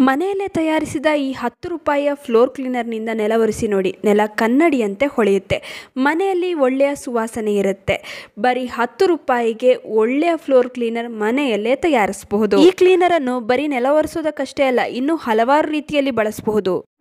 ಮನೆಯಲ್ಲೇ ತಯಾರಿಸಿದ ಈ ಹತ್ತು ರೂಪಾಯಿಯ ಫ್ಲೋರ್ ಕ್ಲೀನರ್ನಿಂದ ನೆಲ ಒರೆಸಿ ನೋಡಿ. ನೆಲ ಕನ್ನಡಿಯಂತೆ ಹೊಳೆಯುತ್ತೆ. ಮನೆಯಲ್ಲಿ ಒಳ್ಳೆಯ ಸುವಾಸನೆ ಇರುತ್ತೆ. ಬರೀ ಹತ್ತು ರೂಪಾಯಿಗೆ ಒಳ್ಳೆಯ ಫ್ಲೋರ್ ಕ್ಲೀನರ್ ಮನೆಯಲ್ಲೇ ತಯಾರಿಸಬಹುದು. ಈ ಕ್ಲೀನರನ್ನು ಬರೀ ನೆಲ ಒರೆಸೋದಕ್ಕಷ್ಟೇ ಅಲ್ಲ, ಇನ್ನೂ ಹಲವಾರು ರೀತಿಯಲ್ಲಿ ಬಳಸಬಹುದು.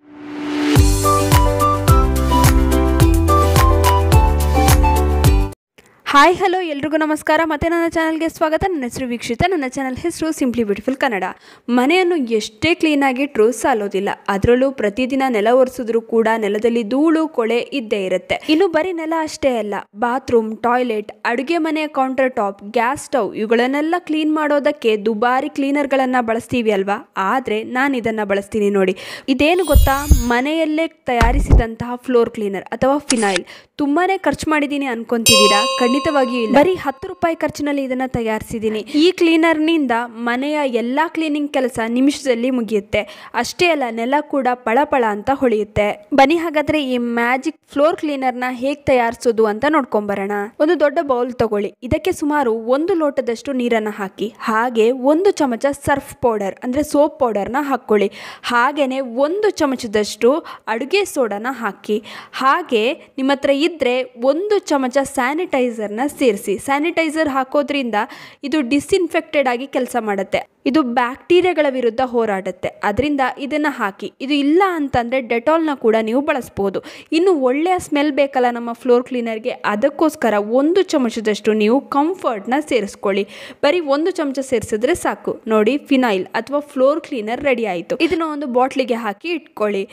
ಹಾಯ್, ಹಲೋ, ಎಲ್ರಿಗೂ ನಮಸ್ಕಾರ. ಮತ್ತೆ ನನ್ನ ಚಾನಲ್ಗೆ ಸ್ವಾಗತ. ನನ್ನ ಹೆಸರು ವೀಕ್ಷಿತ. ನನ್ನ ಚಾನಲ್ ಹೆಸರು ಸಿಂಪ್ಲಿ ಬ್ಯೂಟಿಫುಲ್ ಕನ್ನಡ ಮನೆಯನ್ನು ಎಷ್ಟೇ ಕ್ಲೀನಾಗಿ ಕ್ಲೀನಾಗಿಟ್ಟರೂ ಸಾಲೋದಿಲ್ಲ. ಅದರಲ್ಲೂ ಪ್ರತಿದಿನ ನೆಲ ಒರೆಸಿದ್ರು ಕೂಡ ನೆಲದಲ್ಲಿ ಧೂಳು, ಕೊಳೆ ಇದ್ದೇ ಇರುತ್ತೆ. ಇನ್ನು ಬರೀ ನೆಲ ಅಷ್ಟೇ ಅಲ್ಲ ಬಾತ್ರೂಮ್ ಟಾಯ್ಲೆಟ್ ಅಡುಗೆ ಮನೆಯ ಕೌಂಟರ್ ಟಾಪ್ ಗ್ಯಾಸ್ ಸ್ಟವ್ ಇವುಗಳನ್ನೆಲ್ಲ ಕ್ಲೀನ್ ಮಾಡೋದಕ್ಕೆ ದುಬಾರಿ ಕ್ಲೀನರ್ಗಳನ್ನು ಬಳಸ್ತೀವಿ ಅಲ್ವಾ? ಆದರೆ ನಾನು ಇದನ್ನು ಬಳಸ್ತೀನಿ ನೋಡಿ. ಇದೇನು ಗೊತ್ತಾ? ಮನೆಯಲ್ಲೇ ತಯಾರಿಸಿದಂತಹ ಫ್ಲೋರ್ ಕ್ಲೀನರ್ ಅಥವಾ ಫಿನೈಲ್ ತುಂಬಾನೇ ಖರ್ಚು ಮಾಡಿದ್ದೀನಿ ಅನ್ಕೊಂತಿದ್ದೀರಾ? ಖಂಡಿತವಾಗಿಯೂ ಇಲ್ಲ. ಬರೀ ಹತ್ತು ರೂಪಾಯಿ ಖರ್ಚಿನಲ್ಲಿ ಇದನ್ನ ತಯಾರಿಸಿದ್ದೀನಿ. ಈ ಕ್ಲೀನರ್ನಿಂದ ಮನೆಯ ಎಲ್ಲಾ ಕ್ಲೀನಿಂಗ್ ಕೆಲಸ ನಿಮಿಷದಲ್ಲಿ ಮುಗಿಯುತ್ತೆ. ಅಷ್ಟೇ ಅಲ್ಲ, ನೆಲ ಕೂಡ ಪಳಪಳ ಅಂತ ಹೊಳೆಯುತ್ತೆ. ಬನ್ನಿ ಹಾಗಾದ್ರೆ ಈ ಮ್ಯಾಜಿಕ್ ಫ್ಲೋರ್ ಕ್ಲೀನರ್ನ ಹೇಗೆ ತಯಾರಿಸೋದು ಅಂತ ನೋಡ್ಕೊಂಬರೋಣ. ಒಂದು ದೊಡ್ಡ ಬೌಲ್ ತಗೊಳ್ಳಿ. ಇದಕ್ಕೆ ಸುಮಾರು ಒಂದು ಲೋಟದಷ್ಟು ನೀರನ್ನು ಹಾಕಿ, ಹಾಗೆ ಒಂದು ಚಮಚ ಸರ್ಫ್ ಪೌಡರ್, ಅಂದ್ರೆ ಸೋಪ್ ಪೌಡರ್ನ ಹಾಕ್ಕೊಳ್ಳಿ ಹಾಗೇನೆ ಒಂದು ಚಮಚದಷ್ಟು ಅಡುಗೆ ಸೋಡಾನ ಹಾಕಿ, ಹಾಗೆ ನಿಮ್ಮ ಹತ್ರ ಇದ್ದರೆ ಒಂದು ಚಮಚ ಸ್ಯಾನಿಟೈಸರ್ನ ಸೇರಿಸಿ. ಸ್ಯಾನಿಟೈಸರ್ ಹಾಕೋದ್ರಿಂದ ಇದು ಡಿಸ್ಇನ್ಫೆಕ್ಟೆಡ್ ಆಗಿ ಕೆಲಸ ಮಾಡುತ್ತೆ. ಇದು ಬ್ಯಾಕ್ಟೀರಿಯಾಗಳ ವಿರುದ್ಧ ಹೋರಾಡುತ್ತೆ. ಅದರಿಂದ ಇದನ್ನು ಹಾಕಿ. ಇದು ಇಲ್ಲ ಅಂತಂದರೆ ಡೆಟಾಲ್ನ ಕೂಡ ನೀವು ಬಳಸ್ಬೋದು. ಇನ್ನು ಒಳ್ಳೆಯ ಸ್ಮೆಲ್ ಬೇಕಲ್ಲ ನಮ್ಮ ಫ್ಲೋರ್ ಕ್ಲೀನರ್ಗೆ ಅದಕ್ಕೋಸ್ಕರ ಒಂದು ಚಮಚದಷ್ಟು ನೀವು ಕಂಫರ್ಟ್ನ ಸೇರಿಸ್ಕೊಳ್ಳಿ. ಬರೀ ಒಂದು ಚಮಚ ಸೇರಿಸಿದ್ರೆ ಸಾಕು. ನೋಡಿ, ಫಿನೈಲ್ ಅಥವಾ ಫ್ಲೋರ್ ಕ್ಲೀನರ್ ರೆಡಿ ಆಯಿತು. ಇದನ್ನು ಒಂದು ಬಾಟ್ಲಿಗೆ ಹಾಕಿ ಇಟ್ಕೊಳ್ಳಿ.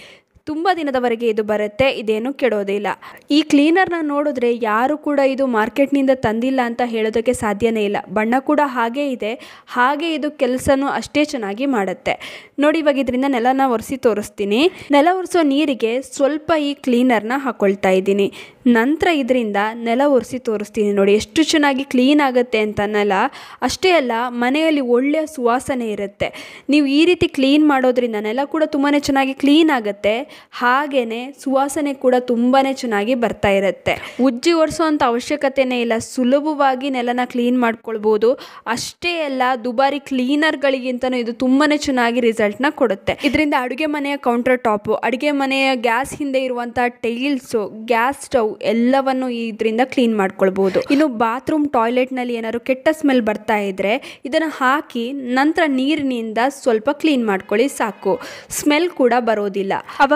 ತುಂಬ ದಿನದವರೆಗೆ ಇದು ಬರುತ್ತೆ, ಇದೇನು ಕೆಡೋದಿಲ್ಲ ಈ ಕ್ಲೀನರ್ನ ನೋಡಿದ್ರೆ ಯಾರು ಕೂಡ ಇದು ಮಾರ್ಕೆಟ್ನಿಂದ ತಂದಿಲ್ಲ ಅಂತ ಹೇಳೋದಕ್ಕೆ ಸಾಧ್ಯನೇ ಇಲ್ಲ. ಬಣ್ಣ ಕೂಡ ಹಾಗೇ ಇದೆ, ಹಾಗೆ ಇದು ಕೆಲಸನೂ ಅಷ್ಟೇ ಚೆನ್ನಾಗಿ ಮಾಡುತ್ತೆ. ನೋಡಿ ಇವಾಗ ಇದರಿಂದ ನೆಲನ ಒರೆಸಿ ತೋರಿಸ್ತೀನಿ. ನೆಲ ಒರೆಸೋ ನೀರಿಗೆ ಸ್ವಲ್ಪ ಈ ಕ್ಲೀನರ್ನ ಹಾಕೊಳ್ತಾ ಇದ್ದೀನಿ. ನಂತರ ಇದರಿಂದ ನೆಲ ಒರೆಸಿ ತೋರಿಸ್ತೀನಿ ನೋಡಿ, ಎಷ್ಟು ಚೆನ್ನಾಗಿ ಕ್ಲೀನ್ ಆಗುತ್ತೆ ಅಂತ ನೆಲ. ಅಷ್ಟೇ ಅಲ್ಲ, ಮನೆಯಲ್ಲಿ ಒಳ್ಳೆಯ ಸುವಾಸನೆ ಇರುತ್ತೆ. ನೀವು ಈ ರೀತಿ ಕ್ಲೀನ್ ಮಾಡೋದ್ರಿಂದ ನೆಲ ಕೂಡ ತುಂಬಾ ಚೆನ್ನಾಗಿ ಕ್ಲೀನ್ ಆಗುತ್ತೆ. ಹಾಗೆಯೇ ಸುವಾಸನೆ ಕೂಡ ತುಂಬಾ ಚೆನ್ನಾಗಿ ಬರ್ತಾ ಇರುತ್ತೆ. ಉಜ್ಜಿ ಒರೆಸುವಂಥ ಅವಶ್ಯಕತೆನೇ ಇಲ್ಲ. ಸುಲಭವಾಗಿ ನೆಲನ ಕ್ಲೀನ್ ಮಾಡ್ಕೊಳ್ಬೋದು. ಅಷ್ಟೇ ಅಲ್ಲ, ದುಬಾರಿ ಕ್ಲೀನರ್ಗಳಿಗಿಂತನೂ ಇದು ತುಂಬಾ ಚೆನ್ನಾಗಿ ರಿಸಲ್ಟ್ನ ಕೊಡುತ್ತೆ. ಇದರಿಂದ ಅಡುಗೆ ಮನೆಯ ಕೌಂಟರ್ ಟಾಪು, ಅಡುಗೆ ಮನೆಯ ಗ್ಯಾಸ್ ಹಿಂದೆ ಇರುವಂಥ ಟೈಲ್ಸು, ಗ್ಯಾಸ್ ಸ್ಟವ್ ಎಲ್ಲವನ್ನು ಇದರಿಂದ ಕ್ಲೀನ್ ಮಾಡ್ಕೊಳ್ಬೋದು. ಇನ್ನು ಬಾತ್ರೂಮ್, ಟಾಯ್ಲೆಟ್ನಲ್ಲಿ ಏನಾದ್ರು ಕೆಟ್ಟ ಸ್ಮೆಲ್ ಬರ್ತಾ ಇದ್ರೆ ಇದನ್ನು ಹಾಕಿ ನಂತರ ನೀರಿನಿಂದ ಸ್ವಲ್ಪ ಕ್ಲೀನ್ ಮಾಡ್ಕೊಳ್ಳಿ ಸಾಕು. ಸ್ಮೆಲ್ ಕೂಡ ಬರೋದಿಲ್ಲ.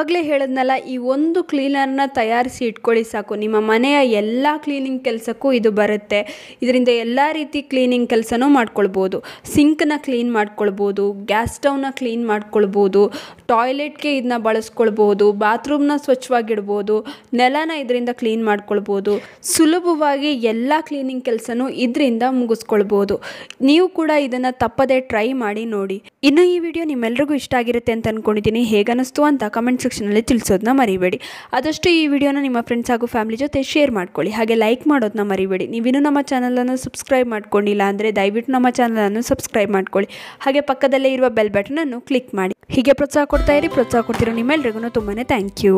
ಅವಾಗಲೇ ಹೇಳಿದ್ನಲ್ಲ, ಈ ಒಂದು ಕ್ಲೀನರ್ನ ತಯಾರಿಸಿ ಇಟ್ಕೊಳ್ಳಿ ಸಾಕು. ನಿಮ್ಮ ಮನೆಯ ಎಲ್ಲ ಕ್ಲೀನಿಂಗ್ ಕೆಲಸಕ್ಕೂ ಇದು ಬರುತ್ತೆ. ಇದರಿಂದ ಎಲ್ಲ ರೀತಿ ಕ್ಲೀನಿಂಗ್ ಕೆಲಸನೂ ಮಾಡ್ಕೊಳ್ಬೋದು. ಸಿಂಕ್ನ ಕ್ಲೀನ್ ಮಾಡ್ಕೊಳ್ಬೋದು, ಗ್ಯಾಸ್ ಸ್ಟವ್ನ ಕ್ಲೀನ್ ಮಾಡ್ಕೊಳ್ಬೋದು, ಟಾಯ್ಲೆಟ್ಗೆ ಇದನ್ನ ಬಳಸ್ಕೊಳ್ಬೋದು, ಬಾತ್ರೂಮ್ನ ಸ್ವಚ್ಛವಾಗಿಡ್ಬೋದು, ನೆಲನ ಇದರಿಂದ ಕ್ಲೀನ್ ಮಾಡ್ಕೊಳ್ಬೋದು, ಸುಲಭವಾಗಿ ಎಲ್ಲ ಕ್ಲೀನಿಂಗ್ ಕೆಲಸನೂ ಇದರಿಂದ ಮುಗಿಸ್ಕೊಳ್ಬೋದು. ನೀವು ಕೂಡ ಇದನ್ನು ತಪ್ಪದೆ ಟ್ರೈ ಮಾಡಿ ನೋಡಿ. ಇನ್ನು ಈ ವಿಡಿಯೋ ನಿಮ್ಮೆಲ್ಲರಿಗೂ ಇಷ್ಟ ಆಗಿರುತ್ತೆ ಅಂತ ಅಂದ್ಕೊಂಡಿದ್ದೀನಿ ಹೇಗನ್ನಿಸ್ತು ಅಂತ ಕಮೆಂಟ್ ಸೆಕ್ಷನಲ್ಲಿ ತಿಳಿಸೋದನ್ನ ಮರಿಬೇಡಿ. ಆದಷ್ಟು ಈ ವಿಡಿಯೋನ ನಿಮ್ಮ ಫ್ರೆಂಡ್ಸ್ ಹಾಗೂ ಫ್ಯಾಮಿಲಿ ಜೊತೆ ಶೇರ್ ಮಾಡ್ಕೊಳ್ಳಿ. ಹಾಗೆ ಲೈಕ್ ಮಾಡೋದನ್ನ ಮರಿಬೇಡಿ. ನೀವಿನ್ನೂ ನಮ್ಮ ಚಾನಲನ್ನು ಸಬ್ಸ್ಕ್ರೈಬ್ ಮಾಡ್ಕೊಂಡಿಲ್ಲ ಅಂದರೆ ದಯವಿಟ್ಟು ನಮ್ಮ ಚಾನಲನ್ನು ಸಬ್ಸ್ಕ್ರೈಬ್ ಮಾಡ್ಕೊಳ್ಳಿ. ಹಾಗೆ ಪಕ್ಕದಲ್ಲೇ ಇರುವ ಬೆಲ್ ಬಟನನ್ನು ಕ್ಲಿಕ್ ಮಾಡಿ. ಹೀಗೆ ಪ್ರೋತ್ಸಾಹ ಕೊಡ್ತಾ ಇರಿ. ಪ್ರೋತ್ಸಾಹ ಕೊಡ್ತಿರೋ ನಿಮ್ಮೆಲ್ರಿಗೂ ತುಂಬಾ ಥ್ಯಾಂಕ್ ಯು